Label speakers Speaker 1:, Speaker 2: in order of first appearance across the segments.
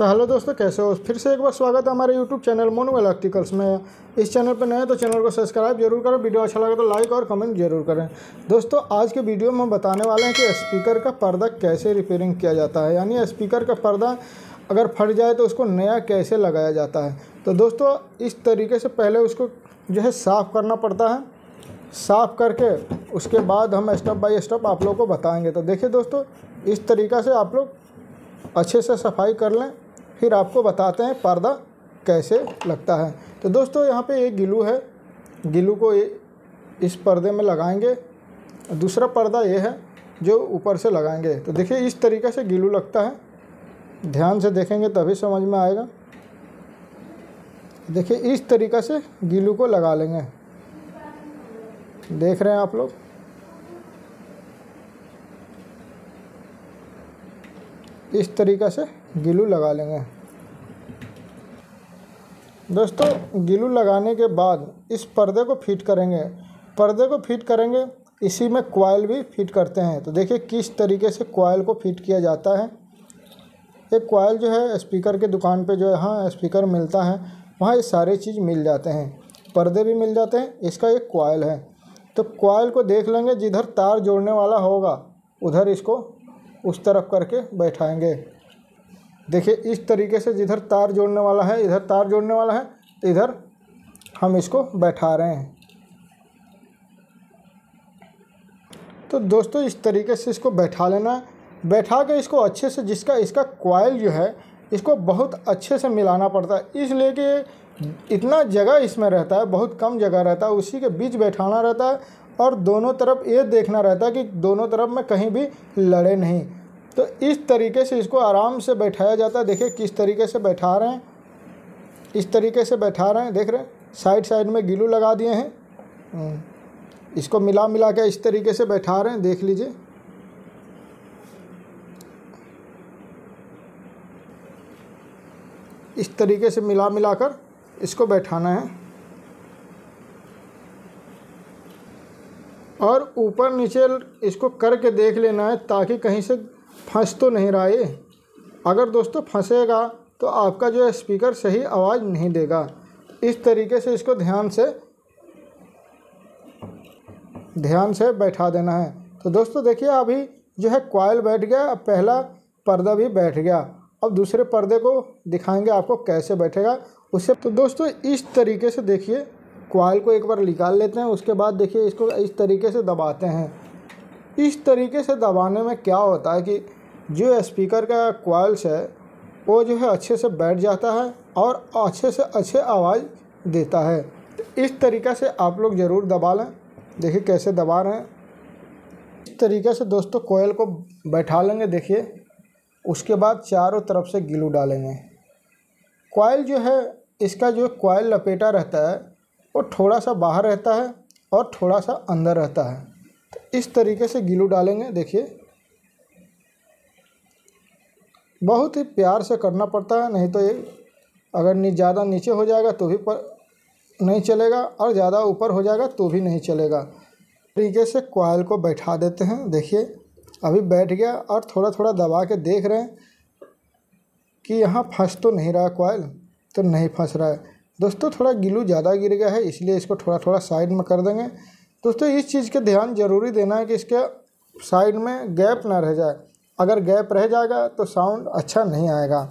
Speaker 1: तो हेलो दोस्तों, कैसे हो? फिर से एक बार स्वागत है हमारे यूट्यूब चैनल मोनो इलेक्ट्रिकल्स में। इस चैनल पर नए तो चैनल को सब्सक्राइब ज़रूर करें। वीडियो अच्छा लगे तो लाइक और कमेंट ज़रूर करें। दोस्तों, आज के वीडियो में हम बताने वाले हैं कि स्पीकर का पर्दा कैसे रिपेयरिंग किया जाता है। यानी स्पीकर का पर्दा अगर फट जाए तो उसको नया कैसे लगाया जाता है? तो दोस्तों, इस तरीके से पहले उसको जो है साफ़ करना पड़ता है। साफ़ करके उसके बाद हम स्टेप बाय स्टेप आप लोग को बताएँगे। तो देखिए दोस्तों, इस तरीक़ा से आप लोग अच्छे से सफ़ाई कर लें। फिर आपको बताते हैं पर्दा कैसे लगता है। तो दोस्तों, यहाँ पे एक गिलू है। गिलू को इस पर्दे में लगाएँगे। दूसरा पर्दा ये है, जो ऊपर से लगाएँगे। तो देखिए, इस तरीके से गिलू लगता है। ध्यान से देखेंगे तभी समझ में आएगा। देखिए, इस तरीक़ा से गिलू को लगा लेंगे। देख रहे हैं आप लोग। इस तरीक़ा से गिलू लगा लेंगे। दोस्तों, गिलू लगाने के बाद इस पर्दे को फिट करेंगे। पर्दे को फिट करेंगे, इसी में कॉयल भी फिट करते हैं। तो देखिए किस तरीके से कॉयल को फिट किया जाता है। एक कॉयल जो है, स्पीकर के दुकान पे जो है हाँ स्पीकर मिलता है। वहाँ ये सारे चीज़ मिल जाते हैं। पर्दे भी मिल जाते हैं, इसका एक कॉयल है। तो कॉयल को देख लेंगे, जिधर तार जोड़ने वाला होगा, उधर इसको उस तरफ़ करके बैठाएँगे। देखिए, इस तरीके से जिधर तार जोड़ने वाला है, इधर तार जोड़ने वाला है तो इधर हम इसको बैठा रहे हैं। तो दोस्तों, इस तरीके से इसको बैठा लेना है। बैठा के इसको अच्छे से जिसका, इसका क्वाइल जो है, इसको बहुत अच्छे से मिलाना पड़ता है। इसलिए कि इतना जगह इसमें रहता है, बहुत कम जगह रहता है, उसी के बीच बैठाना रहता है और दोनों तरफ़ ये देखना रहता है कि दोनों तरफ़ में कहीं भी लड़े नहीं। तो इस तरीके से इसको आराम से बैठाया जाता है। देखिए किस तरीके से बैठा रहे हैं। इस तरीके से बैठा रहे हैं। देख रहे हैं, साइड साइड में गिलू लगा दिए हैं। हम्म। इसको मिला मिला के इस तरीके से बैठा रहे हैं। देख लीजिए। इस तरीके से मिला मिला कर इसको बैठाना है। और ऊपर नीचे इसको करके देख लेना है ताकि कहीं से फंस तो नहीं रहा ये। अगर दोस्तों फंसेगा तो आपका जो है स्पीकर सही आवाज़ नहीं देगा। इस तरीके से इसको ध्यान से ध्यान से बैठा देना है। तो दोस्तों देखिए, अभी जो है कॉयल बैठ गया, अब पहला पर्दा भी बैठ गया। अब दूसरे पर्दे को दिखाएँगे आपको कैसे बैठेगा। उससे तो दोस्तों इस तरीके से देखिए कॉयल को एक बार निकाल लेते हैं, उसके बाद देखिए इसको इस तरीके से दबाते हैं। इस तरीके से दबाने में क्या होता है कि जो स्पीकर का कॉइल्स है, वो जो है अच्छे से बैठ जाता है और अच्छे से अच्छे आवाज़ देता है। तो इस तरीक़े से आप लोग ज़रूर दबा लें। देखिए कैसे दबा रहे हैं। इस तरीके से दोस्तों कोयल को बैठा लेंगे, देखिए। उसके बाद चारों तरफ़ से गिलू डालेंगे। कोयल जो है, इसका जो कोयल लपेटा रहता है, वो थोड़ा सा बाहर रहता है और थोड़ा सा अंदर रहता है। तो इस तरीके से गिलू डालेंगे, देखिए। बहुत ही प्यार से करना पड़ता है, नहीं तो ये अगर नी, ज़्यादा नीचे हो जाएगा तो भी पर नहीं चलेगा और ज़्यादा ऊपर हो जाएगा तो भी नहीं चलेगा। तरीके से कॉयल को बैठा देते हैं, देखिए। अभी बैठ गया और थोड़ा थोड़ा दबा के देख रहे हैं कि यहाँ फंस तो नहीं रहा कॉयल तो नहीं फंस रहा है। दोस्तों, थोड़ा गिलू ज़्यादा गिर गया है, इसलिए इसको थोड़ा थोड़ा साइड में कर देंगे। दोस्तों, इस चीज़ का ध्यान ज़रूरी देना है कि इसके साइड में गैप ना रह जाए। अगर गैप रह जाएगा तो साउंड अच्छा नहीं आएगा।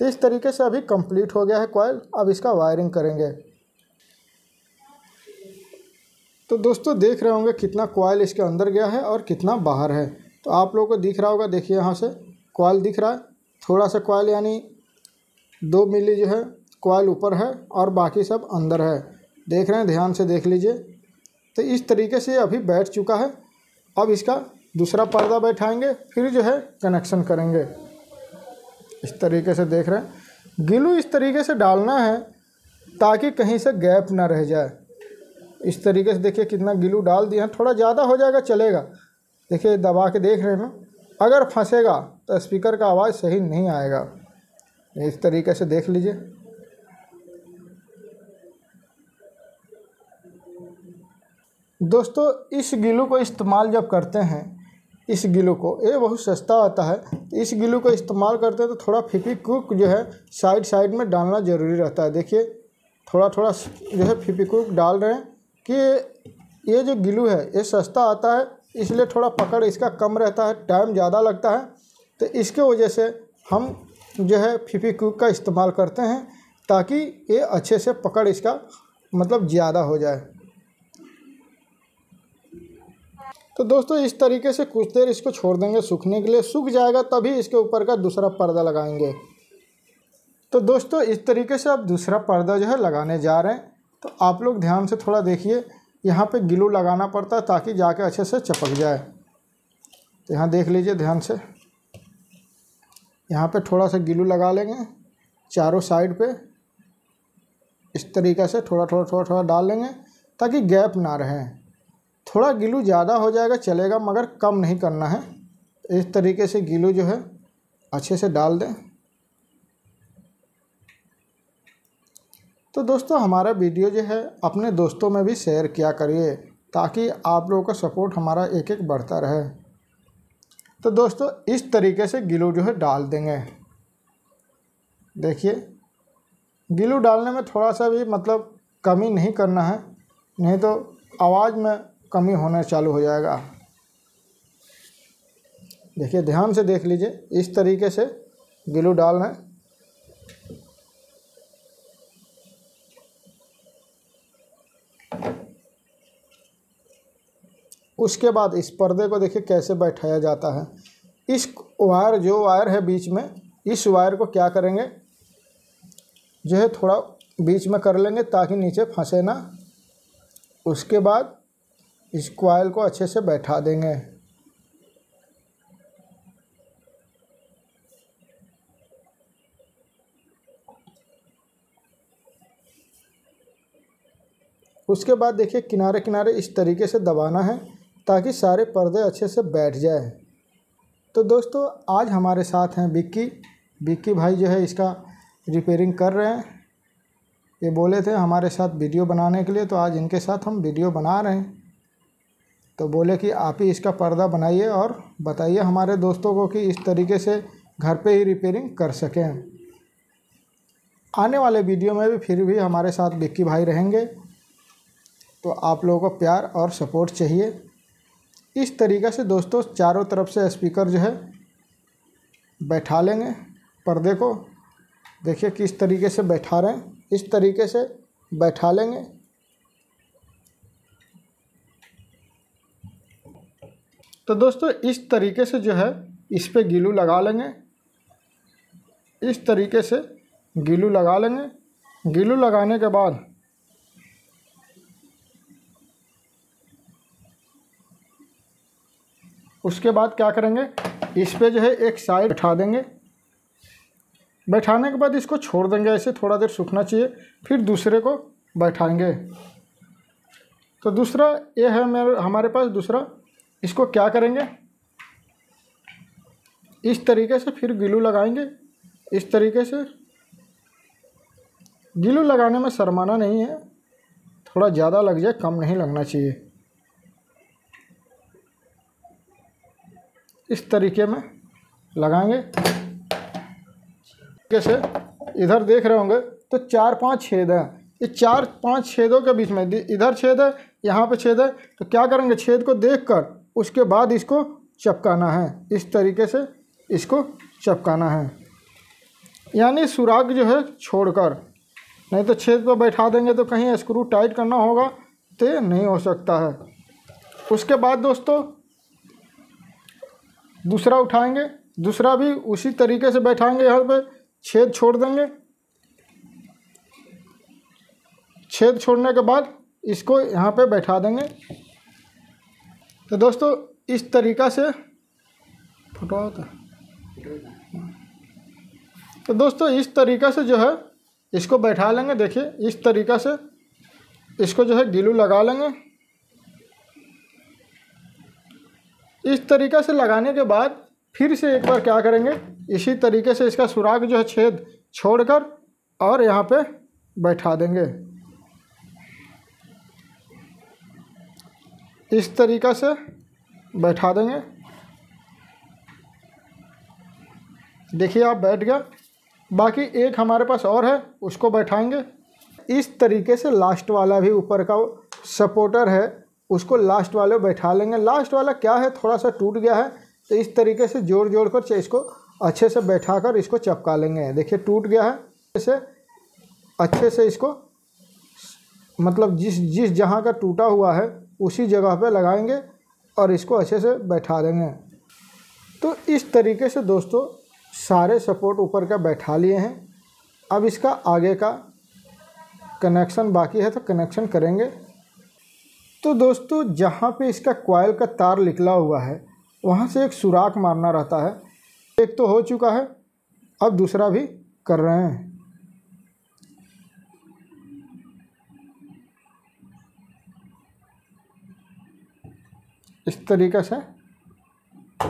Speaker 1: तो इस तरीके से अभी कंप्लीट हो गया है कॉयल अब इसका वायरिंग करेंगे। तो दोस्तों, देख रहे होंगे कितना कॉयल इसके अंदर गया है और कितना बाहर है। तो आप लोगों को दिख रहा होगा, देखिए यहाँ से कॉयल दिख रहा है। थोड़ा सा कॉयल यानी दो मिली जो है कॉयल ऊपर है और बाकी सब अंदर है। देख रहे हैं, ध्यान से देख लीजिए। तो इस तरीके से अभी बैठ चुका है। अब इसका दूसरा पर्दा बैठाएँगे, फिर जो है कनेक्शन करेंगे। इस तरीके से देख रहे हैं। गिलू इस तरीके से डालना है ताकि कहीं से गैप ना रह जाए। इस तरीके से देखिए कितना गिलू डाल दिया है। थोड़ा ज़्यादा हो जाएगा, चलेगा। देखिए, दबा के देख रहे हैं ना। अगर फंसेगा तो स्पीकर का आवाज़ सही नहीं आएगा। इस तरीके से देख लीजिए। दोस्तों, इस गिलू को इस्तेमाल जब करते हैं, इस गिलू को, ये बहुत सस्ता आता है, इस गिलू को इस्तेमाल करते हैं तो थोड़ा फिपी कुक जो है, साइड साइड में डालना ज़रूरी रहता है। देखिए थोड़ा थोड़ा जो है फिपी कुक डाल रहे हैं कि ये जो गिलू है, ये सस्ता आता है, इसलिए थोड़ा पकड़ इसका कम रहता है, टाइम ज़्यादा लगता है। तो इसके वजह से हम जो है फिपी कुक का इस्तेमाल करते हैं ताकि ये अच्छे से पकड़ इसका मतलब ज़्यादा हो जाए। तो दोस्तों, इस तरीके से कुछ देर इसको छोड़ देंगे सूखने के लिए। सूख जाएगा तभी इसके ऊपर का दूसरा पर्दा लगाएँगे। तो दोस्तों, इस तरीके से आप दूसरा पर्दा जो है लगाने जा रहे हैं। तो आप लोग ध्यान से थोड़ा देखिए, यहाँ पे गिलू लगाना पड़ता है ताकि जाके अच्छे से चपक जाए। तो यहाँ देख लीजिए ध्यान से। यहाँ पे थोड़ा सा गिलू लगा लेंगे चारों साइड पे। इस तरीक़े से थोड़ा थोड़ा थोड़ा थोड़ा डाल लेंगे ताकि गैप ना रहे। थोड़ा गिलू ज़्यादा हो जाएगा, चलेगा, मगर कम नहीं करना है। इस तरीके से गिलू जो है, अच्छे से डाल दें। तो दोस्तों, हमारा वीडियो जो है, अपने दोस्तों में भी शेयर किया करिए, ताकि आप लोगों का सपोर्ट हमारा एक एक बढ़ता रहे। तो दोस्तों, इस तरीके से गिलू जो है, डाल देंगे। देखिए, गिलू डालने में थोड़ा सा भी मतलब कमी नहीं करना है, नहीं तो आवाज़ में कमी होना चालू हो जाएगा। देखिए, ध्यान से देख लीजिए, इस तरीके से गिलू डाल है उसके बाद इस पर्दे को देखिए, कैसे बैठाया जाता है। इस वायर, जो वायर है बीच में, इस वायर को क्या करेंगे? जो है, थोड़ा बीच में कर लेंगे ताकि नीचे फंसे ना। उसके बाद इस क्वाइल को अच्छे से बैठा देंगे। उसके बाद देखिए किनारे किनारे इस तरीके से दबाना है ताकि सारे पर्दे अच्छे से बैठ जाए। तो दोस्तों, आज हमारे साथ हैं बिक्की। बिक्की भाई जो है इसका रिपेयरिंग कर रहे हैं। ये बोले थे हमारे साथ वीडियो बनाने के लिए तो आज इनके साथ हम वीडियो बना रहे हैं। तो बोले कि आप ही इसका पर्दा बनाइए और बताइए हमारे दोस्तों को कि इस तरीके से घर पे ही रिपेयरिंग कर सकें। आने वाले वीडियो में भी फिर भी हमारे साथ बिक्की भाई रहेंगे। तो आप लोगों को प्यार और सपोर्ट चाहिए। इस तरीक़े से दोस्तों चारों तरफ़ से स्पीकर जो है, बैठा लेंगे पर्दे को। देखिए किस तरीके से बैठा रहे हैं। इस तरीके से बैठा लेंगे। तो दोस्तों, इस तरीके से जो है, इस पर गिलू लगा लेंगे। इस तरीके से गिलू लगा लेंगे। गिलू लगाने के बाद उसके बाद क्या करेंगे, इस पर जो है एक साइड बैठा देंगे। बैठाने के बाद इसको छोड़ देंगे, ऐसे थोड़ा देर सूखना चाहिए, फिर दूसरे को बैठाएँगे। तो दूसरा ये है मेरे, हमारे पास दूसरा इसको क्या करेंगे? इस तरीके से फिर गिलू लगाएँगे। इस तरीके से गिलू लगाने में शर्माना नहीं है। थोड़ा ज़्यादा लग जाए, कम नहीं लगना चाहिए। इस तरीके में लगाएँगे। कैसे इधर देख रहे होंगे तो चार पाँच छेद हैं। ये चार पाँच छेदों के बीच में, इधर छेद है, यहाँ पे छेद है तो क्या करेंगे? छेद को देखकर उसके बाद इसको चपकाना है। इस तरीके से इसको चपकाना है। यानी सुराग जो है छोड़कर, नहीं तो छेद पर बैठा देंगे तो कहीं स्क्रू टाइट करना होगा तो नहीं हो सकता है। उसके बाद दोस्तों, दूसरा उठाएँगे, दूसरा भी उसी तरीके से बैठाएँगे यहाँ पे, छेद छोड़ देंगे। छेद छोड़ने के बाद इसको यहाँ पे बैठा देंगे। तो दोस्तों, इस तरीक़ा से फ़ोटो होता तो। दोस्तों, इस तरीक़ा से जो है, इसको बैठा लेंगे। देखिए, इस तरीक़ा से इसको जो है गिलू लगा लेंगे। इस तरीक़ा से लगाने के बाद फिर से एक बार क्या करेंगे, इसी तरीके से इसका सुराख जो है, छेद छोड़कर और यहाँ पे बैठा देंगे। इस तरीक़ा से बैठा देंगे। देखिए आप बैठ गया बाकी एक हमारे पास और है, उसको बैठाएँगे। इस तरीके से लास्ट वाला भी ऊपर का सपोर्टर है, उसको लास्ट वाले बैठा लेंगे। लास्ट वाला क्या है? थोड़ा सा टूट गया है तो इस तरीके से जोड़ जोड़ कर इसको अच्छे से बैठा कर इसको चपका लेंगे। देखिए टूट गया है ऐसे अच्छे से इसको मतलब जिस जिस जहाँ का टूटा हुआ है उसी जगह पे लगाएँगे और इसको अच्छे से बैठा देंगे। तो इस तरीके से दोस्तों, सारे सपोर्ट ऊपर का बैठा लिए हैं। अब इसका आगे का कनेक्शन बाकी है तो कनेक्शन करेंगे। तो दोस्तों, जहाँ पे इसका कॉयल का तार निकला हुआ है, वहाँ से एक सुराख मारना रहता है। एक तो हो चुका है, अब दूसरा भी कर रहे हैं। इस तरीक़े से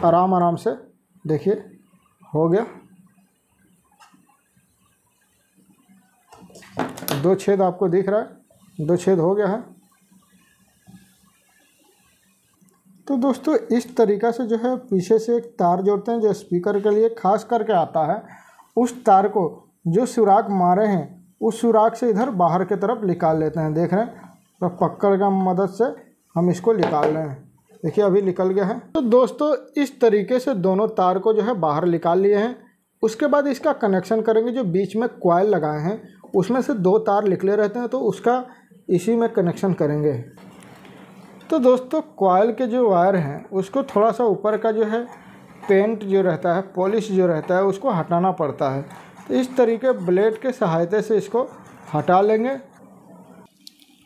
Speaker 1: आराम आराम से देखिए, हो गया। दो छेद आपको दिख रहा है, दो छेद हो गया है। तो दोस्तों, इस तरीक़ा से जो है पीछे से एक तार जोड़ते हैं, जो स्पीकर के लिए खास करके आता है। उस तार को जो सुराख मारे हैं, उस सुराख से इधर बाहर की तरफ़ निकाल लेते हैं, देख रहे हैं? तो पकड़ का मदद से हम इसको निकाल रहे हैं। देखिए, अभी निकल गया है। तो दोस्तों, इस तरीके से दोनों तार को जो है बाहर निकाल लिए हैं। उसके बाद इसका कनेक्शन करेंगे, जो बीच में कॉयल लगाए हैं। उसमें से दो तार निकले रहते हैं तो उसका इसी में कनेक्शन करेंगे। तो दोस्तों कॉयल के जो वायर हैं, उसको थोड़ा सा ऊपर का जो है पेंट जो रहता है पॉलिश जो रहता है, उसको हटाना पड़ता है। तो इस तरीके ब्लेड के सहायता से इसको हटा लेंगे।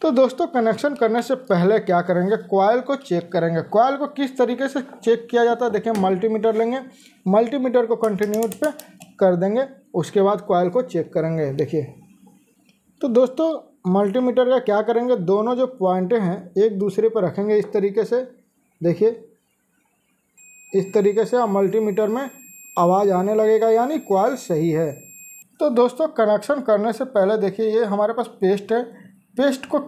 Speaker 1: तो दोस्तों कनेक्शन करने से पहले क्या करेंगे? कॉयल को चेक करेंगे। कॉयल को किस तरीके से चेक किया जाता है? देखिए मल्टीमीटर लेंगे। मल्टीमीटर को कंटिन्यू पे कर देंगे। उसके बाद कॉयल को चेक करेंगे। देखिए। तो दोस्तों मल्टीमीटर का क्या करेंगे? दोनों जो पॉइंटें हैं, एक दूसरे पर रखेंगे इस तरीके से। देखिए। इस तरीके से मल्टीमीटर में आवाज़ आने लगेगा, यानी कॉयल सही है। तो दोस्तों कनेक्शन करने से पहले देखिए, ये हमारे पास पेस्ट है। पेस्ट को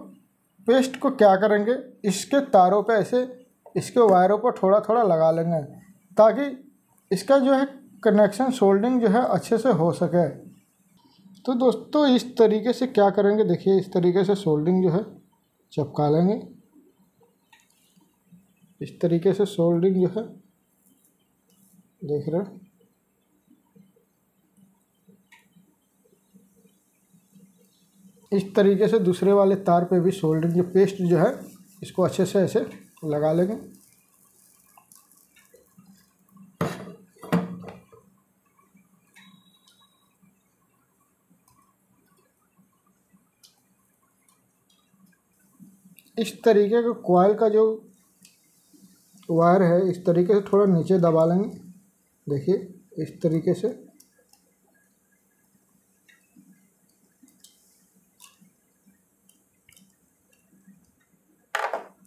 Speaker 1: पेस्ट को क्या करेंगे? इसके तारों पे ऐसे, इसके वायरों पर थोड़ा थोड़ा लगा लेंगे, ताकि इसका जो है कनेक्शन सोल्डिंग जो है अच्छे से हो सके। तो दोस्तों, इस तरीके से क्या करेंगे? देखिए, इस तरीके से सोल्डिंग जो है चपका लेंगे। इस तरीके से सोल्डिंग जो है, देख रहे हैं? इस तरीके से दूसरे वाले तार पे भी सोल्डरिंग जो पेस्ट जो है, इसको अच्छे से ऐसे लगा लेंगे। इस तरीके का कॉयल का जो वायर है, इस तरीके से थोड़ा नीचे दबा लेंगे। देखिए, इस तरीके से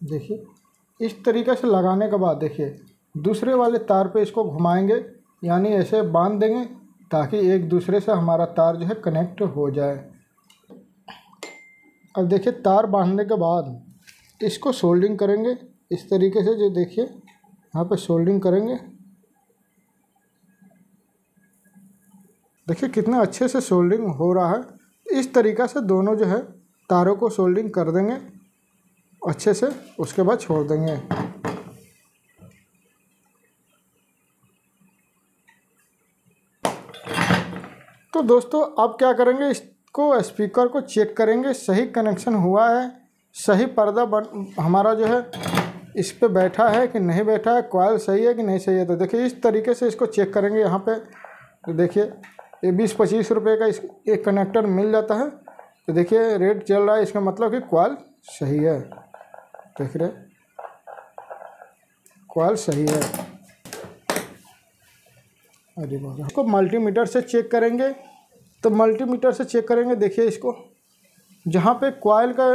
Speaker 1: देखिए, इस तरीके से लगाने के बाद देखिए, दूसरे वाले तार पे इसको घुमाएँगे, यानी ऐसे बाँध देंगे ताकि एक दूसरे से हमारा तार जो है कनेक्ट हो जाए। अब देखिए, तार बांधने के बाद इसको सोल्डिंग करेंगे। इस तरीके से जो देखिए, यहाँ पे सोल्डिंग करेंगे। देखिए, कितना अच्छे से सोल्डिंग हो रहा है। इस तरीक़ा से दोनों जो है तारों को सोल्डिंग कर देंगे। अच्छे से उसके बाद छोड़ देंगे। तो दोस्तों, अब क्या करेंगे? इसको स्पीकर को चेक करेंगे। सही कनेक्शन हुआ है, सही पर्दा बन, हमारा जो है, इस पर बैठा है कि नहीं बैठा है कॉयल सही है कि नहीं सही है? तो देखिए, इस तरीके से इसको चेक करेंगे यहाँ पे। तो देखिए, ये बीस पच्चीस रुपये का इस, एक कनेक्टर मिल जाता है। तो देखिए, रेट चल रहा है, इसका मतलब कि कॉयल सही है। देख रहे कॉल सही है। अरे बाबा इसको मल्टीमीटर से चेक करेंगे। तो मल्टीमीटर से चेक करेंगे, देखिए इसको। जहाँ पे कॉयल का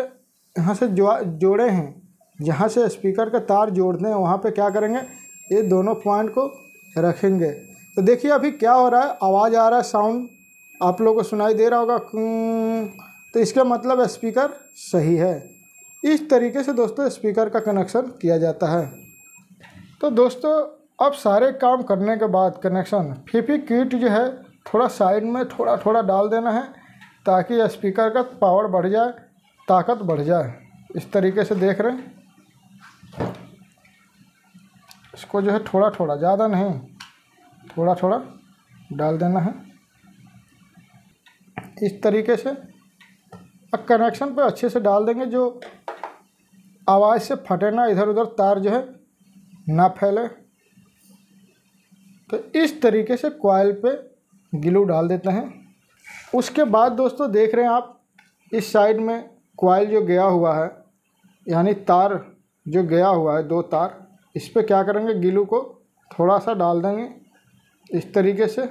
Speaker 1: यहाँ से जो जोड़े हैं, जहाँ से स्पीकर का तार जोड़ते हैं, वहाँ पे क्या करेंगे? ये दोनों पॉइंट को रखेंगे। तो देखिए अभी क्या हो रहा है, आवाज़ आ रहा है साउंड आप लोगों को सुनाई दे रहा होगा तो इसका मतलब स्पीकर सही है। इस तरीके से दोस्तों स्पीकर का कनेक्शन किया जाता है। तो दोस्तों, अब सारे काम करने के बाद कनेक्शन फीफी किट जो है, थोड़ा साइड में थोड़ा थोड़ा डाल देना है, ताकि स्पीकर का पावर बढ़ जाए, ताकत बढ़ जाए। इस तरीके से देख रहे हैं। इसको जो है थोड़ा थोड़ा, ज़्यादा नहीं, थोड़ा थोड़ा डाल देना है। इस तरीके से अब कनेक्शन पर अच्छे से डाल देंगे जो आवाज़ से फटे ना, इधर उधर तार जो है ना फैले। तो इस तरीके से कॉयल पे ग्लू डाल देते हैं। उसके बाद दोस्तों देख रहे हैं आप, इस साइड में कॉयल जो गया हुआ है, यानी तार जो गया हुआ है, दो तार, इस पर क्या करेंगे गिलू को थोड़ा सा डाल देंगे इस तरीके से,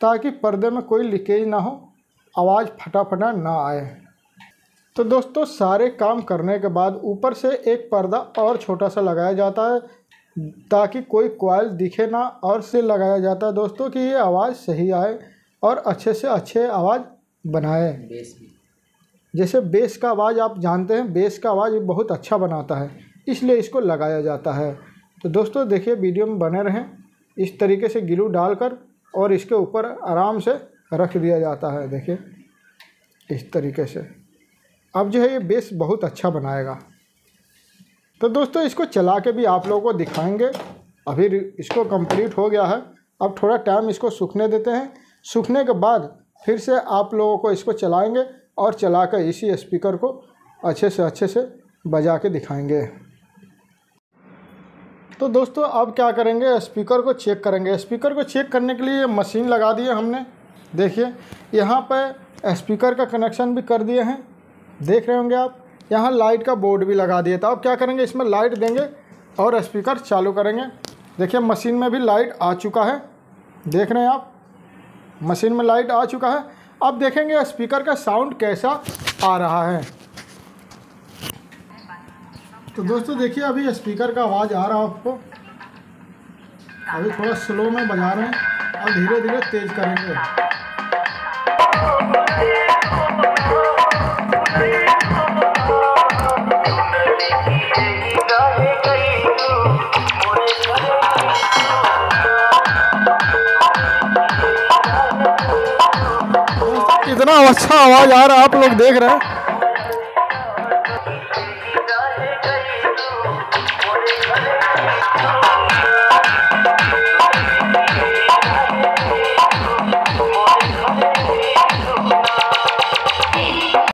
Speaker 1: ताकि पर्दे में कोई लीकेज ना हो, आवाज़ फटाफटा ना आए। तो दोस्तों सारे काम करने के बाद ऊपर से एक पर्दा और छोटा सा लगाया जाता है ताकि कोई कॉयल दिखे ना और से लगाया जाता है। दोस्तों कि ये आवाज़ सही आए और अच्छे से अच्छे आवाज़ बनाए। जैसे बेस का आवाज़ आप जानते हैं बेस का आवाज़ बहुत अच्छा बनाता है इसलिए इसको लगाया जाता है। तो दोस्तों देखिए वीडियो में बने रहें इस तरीके से गिलू डालकर और इसके ऊपर आराम से रख दिया जाता है देखिए इस तरीके से। अब जो है ये बेस बहुत अच्छा बनाएगा। तो दोस्तों, इसको चला के भी आप लोगों को दिखाएँगे। अभी इसको कंप्लीट हो गया है। अब थोड़ा टाइम इसको सूखने देते हैं। सूखने के बाद फिर से आप लोगों को इसको चलाएँगे और चला कर इसी स्पीकर को अच्छे से अच्छे से बजा के दिखाएँगे। तो दोस्तों, अब क्या करेंगे? स्पीकर को चेक करेंगे। स्पीकर को चेक करने के लिए मशीन लगा दिए हमने। देखिए, यहाँ पर स्पीकर का कनेक्शन भी कर दिए हैं। देख रहे होंगे आप, यहाँ लाइट का बोर्ड भी लगा दिया था। अब क्या करेंगे, इसमें लाइट देंगे और स्पीकर चालू करेंगे। देखिए, मशीन में भी लाइट आ चुका है। देख रहे हैं आप, मशीन में लाइट आ चुका है। अब देखेंगे स्पीकर का साउंड कैसा आ रहा है। तो दोस्तों, देखिए, अभी स्पीकर का आवाज़ आ रहा है आपको। अभी थोड़ा स्लो में बजा रहे हैं और धीरे धीरे तेज़ करेंगे। इतना अच्छा आवाज़ आ रहा है आप लोग देख रहे हैं।